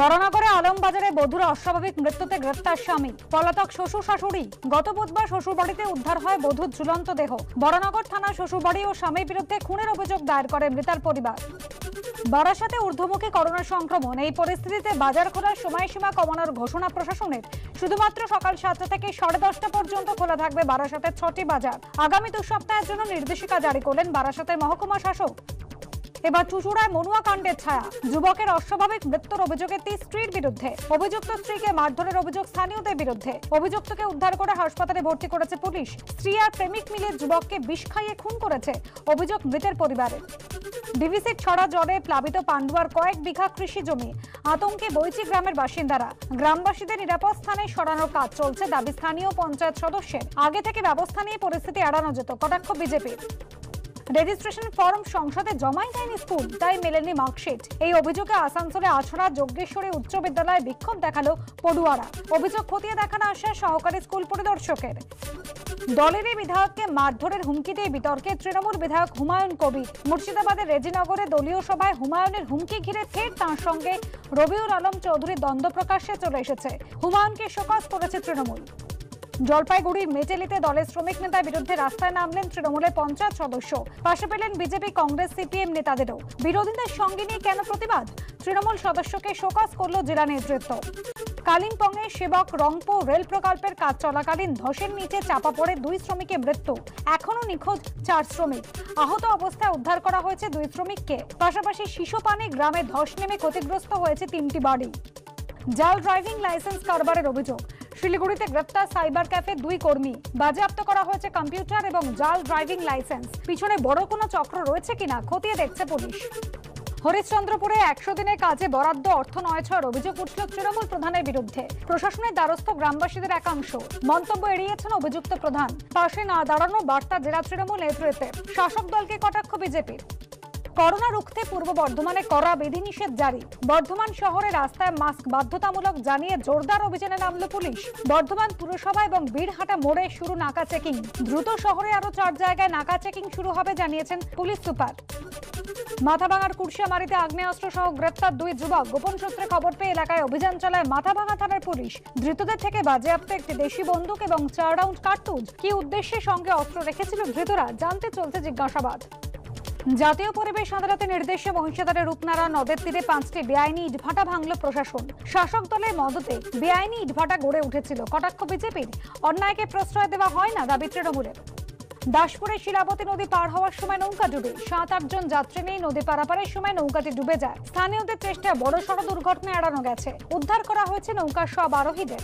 বড়নগরে আলমবাজারে বধুর অস্বাভাবিক মৃত্যুতে গ্রেপ্তার স্বামী। পলাতক শ্বশুর শাশুড়ি। গত বুধবার শ্বশুরবাড়িতে উদ্ধার হয় বধূর ঝুলন্ত দেহ। বড়নগর থানা শ্বশুরবাড়ি ও স্বামীর বিরুদ্ধে খুনের অভিযোগ দায়ের করে মৃতার পরিবার। বারাসাতে ঊর্ধ্বমুখী করোনা সংক্রমণ। এই পরিস্থিতিতে বাজার খোলার সময়সীমা কমানোর ঘোষণা প্রশাসনের। শুধুমাত্র সকাল সাতটা থেকে সাড়ে দশটা পর্যন্ত খোলা থাকবে বারাসাতের ছটি বাজার। আগামী দু সপ্তাহের জন্য নির্দেশিকা জারি করলেন বারাসাতের মহকুমা শাসক। এবার চুচুড়ায় মনুয়া কাণ্ডের ছায়া। যুবকের অস্বাভাবিক মৃত্যুর অভিযোগে তিন স্ত্রীর বিরুদ্ধে। অভিযুক্ত স্ত্রীকে মারধরের অভিযোগ স্থানীয়দের বিরুদ্ধে। অভিযুক্তকে উদ্ধার করে হাসপাতালে ভর্তি করেছে পুলিশ। স্ত্রী আর প্রেমিক মিলে যুবককে বিষ খাইয়ে খুন করেছে অভিযোগ মৃতের পরিবারের। ডিভিসির ছড়া জ্বরে প্লাবিত পান্ডুয়ার কয়েক বিঘা কৃষি জমি। আতঙ্কে বৈচি গ্রামের বাসিন্দারা। গ্রামবাসীদের নিরাপদ স্থানে সরানোর কাজ চলছে দাবি স্থানীয় পঞ্চায়েত সদস্যের। আগে থেকে ব্যবস্থা নিয়ে পরিস্থিতি এড়ানো যেত, কটাক্ষ বিজেপির। রেজিস্ট্রেশন ফর্ম সংসদে জমাই দেয়নি স্কুল, তাই মেলেনি মার্কশিট। এই অভিযোগে আসানসোলে আছড়া যজ্ঞেশ্বরী উচ্চ বিদ্যালয়ে বিক্ষোভ দেখাল পড়ুয়ারা। অভিযোগ খতিয়ে দেখানো আসে সহকারী স্কুল পরিদর্শকের। দলেরই বিধায়ককে মারধরের হুমকি দিয়ে বিতর্কে তৃণমূল বিধায়ক হুমায়ুন কবির। মুর্শিদাবাদের রেজিনগরে দলীয় সভায় হুমায়ুনের হুমকি ঘিরে ফের তাঁর সঙ্গে রবিউল আলম চৌধুরী দ্বন্দ্ব প্রকাশ্যে চলে এসেছে। হুমায়ুনকে শোকজ করেছে তৃণমূল। জলপাইগুড়ির মেচেলিতে দলের শ্রমিক নেতার বিরুদ্ধে রাস্তায় নামলেন তৃণমূলের পঞ্চায়েত সদস্য। পাশে পেলেন বিজেপি, কংগ্রেস, সিপিএম নেতাদেরও। বিরোধীদের সঙ্গে নিয়ে কেন প্রতিবাদ? তৃণমূল সদস্যকে শোকজ করল জেলা নেতৃত্ব। কালিম্পংয়ে সেবক রংপো রেল প্রকল্পের কাজ চলাকালীন ধসের নিচে চাপা পড়ে দুই শ্রমিকের মৃত্যু। এখনও নিখোঁজ চার শ্রমিক। আহত অবস্থায় উদ্ধার করা হয়েছে দুই শ্রমিককে। পাশাপাশি শিশুপানি গ্রামে ধস নেমে ক্ষতিগ্রস্ত হয়েছে তিনটি বাড়ি। জাল ড্রাইভিং লাইসেন্স কারবারের অভিযোগ। শিলিগুড়িতে গ্রেপ্তার সাইবার ক্যাফে দুই কর্মী। বাজেয়াপ্ত করা হয়েছে কম্পিউটার এবং জাল ড্রাইভিং লাইসেন্স। পিছনে বড় কোনো চক্র রয়েছে কিনা খতিয়ে দেখছে পুলিশ। হরিশ্চন্দ্রপুরে একশো দিনের কাজে বরাদ্দ অর্থ নয় ছয়ের অভিযোগ উঠল তৃণমূল প্রধানের বিরুদ্ধে। প্রশাসনের দ্বারস্থ গ্রামবাসীদের একাংশ। মন্তব্য এড়িয়েছেন অভিযুক্ত প্রধান। পাশে না দাঁড়ানো বার্তা জেলা তৃণমূল নেতৃত্বে। শাসক দলকে কটাক্ষ বিজেপির। করোনা রুখতে পূর্ব বর্ধমানে কড়া বিধিনিষেধ জারি। বর্ধমান শহরে রাস্তায় মাস্ক বাধ্যতামূলক জানিয়ে জোরদার অভিযানে নামল পুলিশ। বর্ধমান পুরসভা এবং বীরহাটা মোড়ে শুরু নাকা চেকিং। দ্রুত শহরে আরও চার জায়গায় নাকা চেকিং শুরু হবে জানিয়েছেন পুলিশ সুপার। মাথাভাঙার কুর্শিয়ামারিতে আগ্নেয়াস্ত্র সহ গ্রেপ্তার দুই যুবক। গোপন সূত্রে খবর পেয়ে এলাকায় অভিযান চালায় মাথাভাঙা থানার পুলিশ। ধৃতদের থেকে বাজেয়াপ্ত একটি দেশি বন্দুক এবং চার রাউন্ড কার্তুজ। কি উদ্দেশ্যে সঙ্গে অস্ত্র রেখেছিল ধৃতরা জানতে চলছে জিজ্ঞাসাবাদ। জাতীয় পরিবেশ আদালতের নির্দেশে মহিষাদলের রূপনারা নদের তীরে পাঁচটি বেআইনি ইটভাটা ভাঙল প্রশাসন। শাসক দলের মদতে বেআইনি ইটভাটা গড়ে উঠেছিল। কটাক্ষ বিজেপির। অন্যায়কে প্রশ্রয় দেওয়া হয় না দাবি তৃণমূলের। দাসপুরে শিলাবতী নদী পার হওয়ার সময় নৌকা ডুবে। সাত আটজন যাত্রী নিয়ে নদী পারাপারের সময় নৌকাটি ডুবে যায়। স্থানীয়দের চেষ্টায় বড় সড় দুর্ঘটনা এড়ানো গেছে। উদ্ধার করা হয়েছে নৌকার সব আরোহীদের।